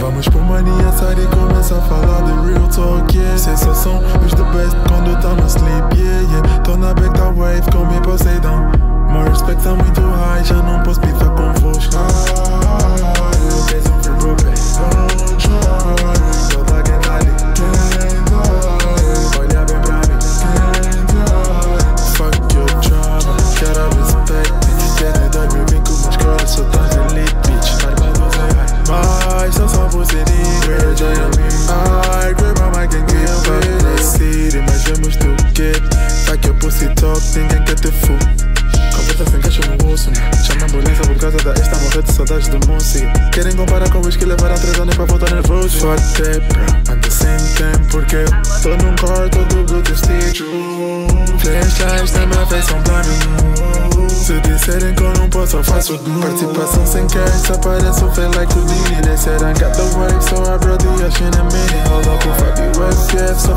Vamos por mania série e começa a falar de real talk, yeah Sensação, talk, ninguém quer ter full Conversa sem caixa no osso, né? Chama a ambulância por causa da esta morrer de saudades do Monsi. Querem comparar com os que levaram três anos pra voltar nervoso Fuck that, bro, at the same time Porque tô num quarto do Bluetooth Stitch Flashlights na minha feição pra mim. Se disserem que eu não posso, eu faço do. Participação sem cash, só pareço feel like Houdini They said I got the wave, so I brought the ash in a mini. Hold up, o Fabio FF, sou